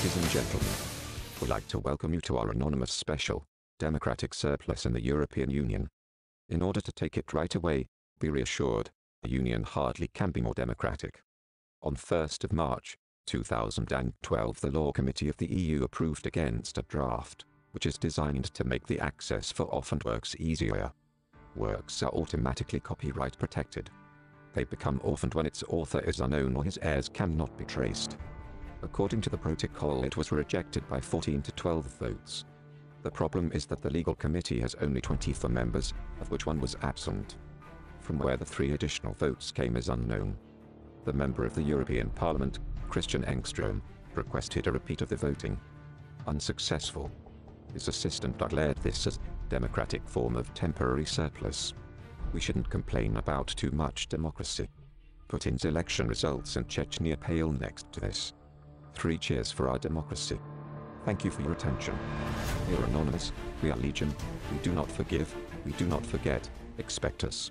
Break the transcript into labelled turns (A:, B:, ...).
A: gentlemen, we'd like to welcome you to our anonymous special, Democratic Surplus in the European Union. In order to take it right away, be reassured, the Union hardly can be more democratic. On 1st of March, 2012 the Law Committee of the EU approved against a draft, which is designed to make the access for orphaned works easier. Works are automatically copyright protected. They become orphaned when its author is unknown or his heirs cannot be traced. According to the protocol it was rejected by 14 to 12 votes. The problem is that the legal committee has only 24 members, of which one was absent. From where the three additional votes came is unknown. The member of the European Parliament, Christian Engström, requested a repeat of the voting. Unsuccessful. His assistant declared this as democratic form of temporary surplus. We shouldn't complain about too much democracy. Putin's election results in Chechnya pale next to this. Three cheers for our democracy. Thank you for your attention. We are anonymous, we are legion, we do not forgive, we do not forget, expect us.